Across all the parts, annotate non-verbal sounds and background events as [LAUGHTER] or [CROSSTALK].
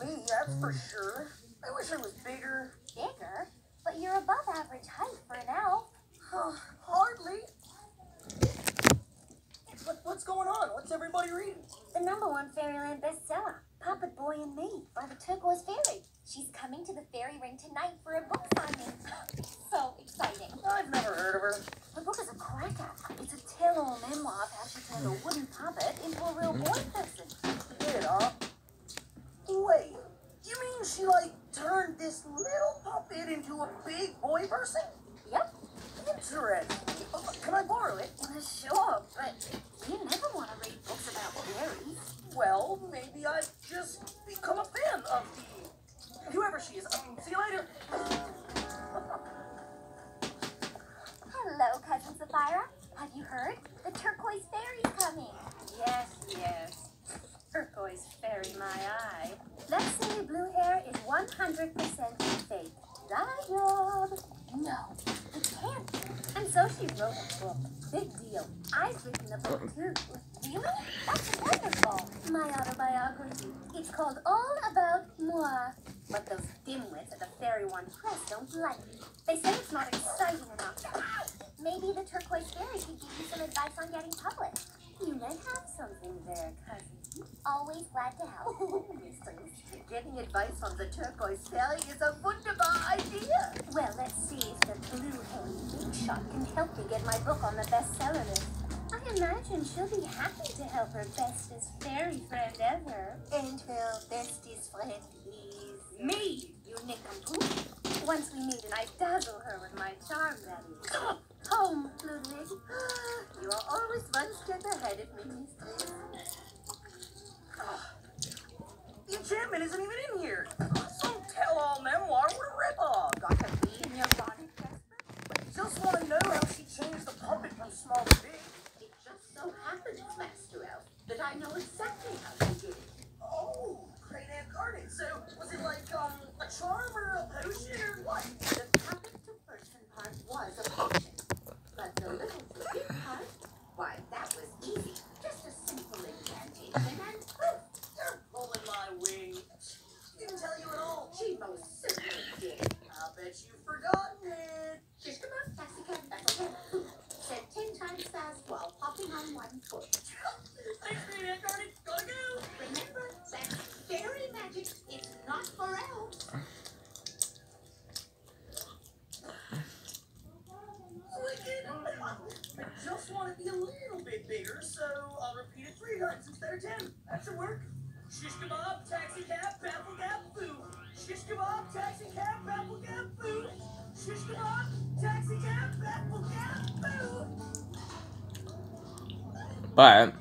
me, that's for sure. I wish I was bigger. Bigger? But you're above average height for an elf. [SIGHS] Hardly. What, what's going on? What's everybody reading? The number one fairyland bestseller, Puppet Boy and Me by the Turquoise Fairy. She's coming to the fairy ring tonight for a book signing. [GASPS] so exciting. I've never heard of her. Her book is a cracker. It's a tell-all memoir of how she turned a wooden puppet into a real boy person. Sure, but you never want to read books about fairies. Well, maybe I've just become a fan of the whoever she is. Um, see you later. Hello, Cousin Sapphira. Have you heard? The Turquoise Fairy's coming. Yes, yes. Turquoise fairy my eye. Let's say blue hair is 100% fake. Diode. No, it can't. So she wrote a book. Big deal. I've written a book too. Really? That's wonderful. My autobiography. It's called All About Moi. But those dimwits at the Fairy One Press don't like it. They say it's not exciting enough. Maybe the Turquoise Fairy could give you some advice on getting published. You may have something there, cousin. Always glad to help. [LAUGHS] Getting advice from the turquoise fairy is a wonderful idea. Well, let's see if the blue-haired big shot can help me get my book on the bestseller list. I imagine she'll be happy to help her bestest fairy friend ever. And her bestest friend is me, you nincompoop. Once we meet and I dazzle her with my charm, that is. [GASPS] Home, Ludwig. [GASPS] You are always one step ahead of me, mistress. The enchantment isn't even in here. Some tell-all memoir. What a ripoff. Got to be in your body, Casper. Just want to know how she changed the puppet from small to big. It just so happens, Master Elf, that I know exactly how you did it. Oh, great Aunt Garnet. So, was it like, um, a charm or a potion or what? The puppet to person part was a potion, but the little to big part, why, that was easy. Just a simple incantation and poof, You're pulling my wing. Didn't tell you at all. she most certainly did. I bet you've forgotten it. Just come on, taxi cab, that's okay. Poof, said ten times fast while hopping on one foot. Thanks, great Aunt Garnet. Gotta go. Remember that fairy magic is not for elves. Wicked. I just want to be a little bit bigger, so I'll repeat it three times instead of ten. That should work. Shish kebab, taxi cab, baffle cab, food. Shish kebab, taxi cab, baffle cab, food. Shish kebab, taxi cab, baffle cab, food. But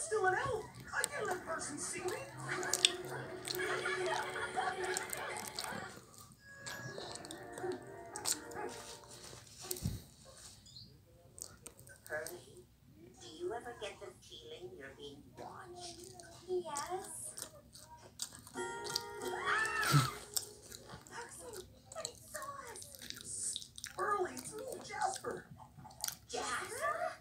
I'm still an elf. I can't let person see me. Pearlie, do you ever get the feeling you're being watched? Yes. Early, it's me, Jasper. Jasper?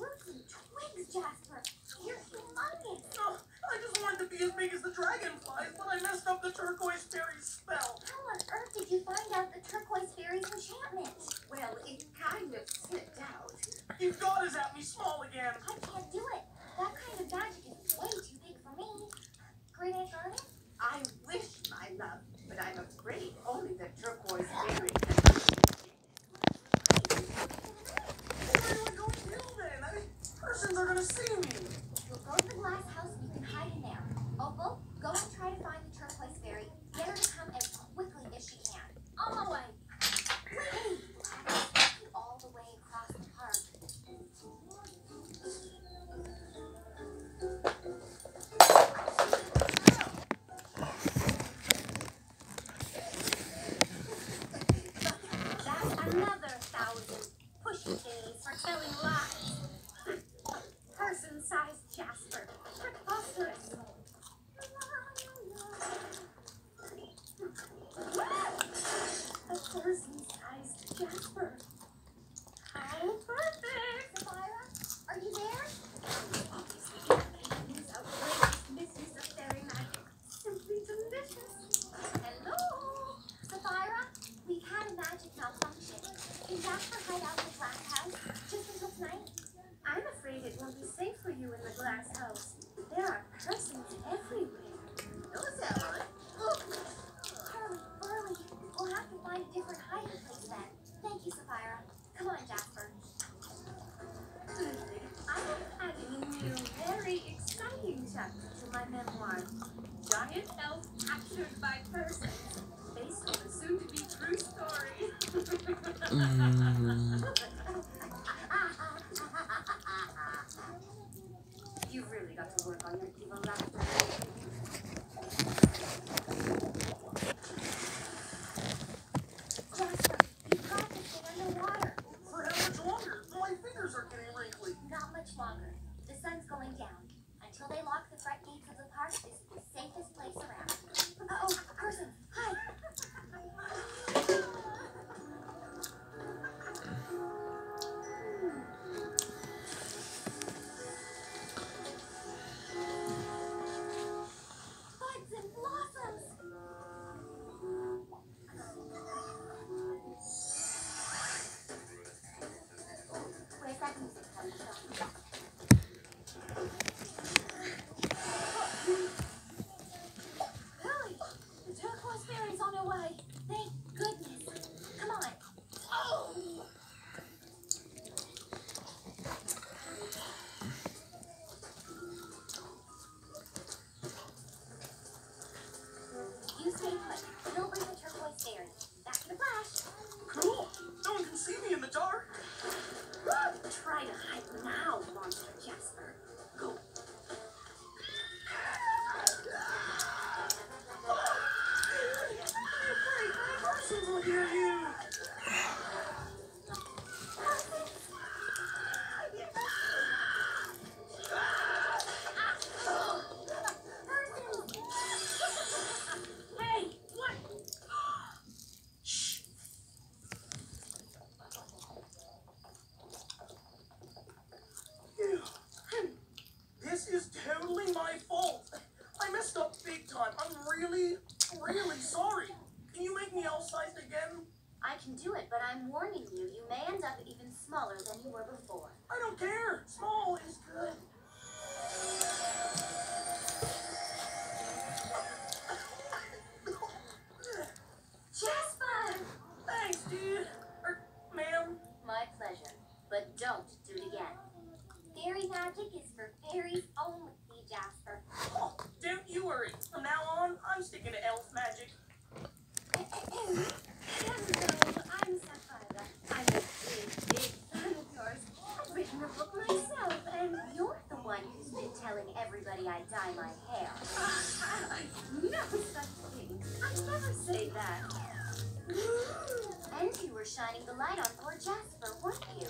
Roots and twigs, Jasper. You're humongous. Oh, I just wanted to be as big as the dragonflies, but I messed up the turquoise fairy's spell. How on earth did you find out the turquoise fairy's enchantment? Well, it kind of slipped out. You got us at me small again. I can't do it. That kind of magic is way too big for me. Great Aunt Garnet? I wish, my love, but I'm afraid only the turquoise fairy can. Where do I go till then? I mean, me. You'll go to the glass house Jasper. I'm perfect, Are you there? Fairy magic. Simply delicious. Hello, Sapphira. We had magic malfunction. Can Jasper hide out the? giant elf captured by based on a soon to be true story. mm. [LAUGHS] you really got to work on your evil I dye my hair. [LAUGHS] no such thing. I never say that. and you were shining the light on poor Jasper, weren't you?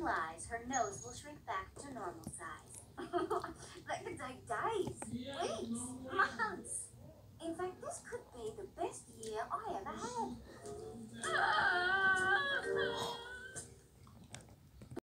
Lies.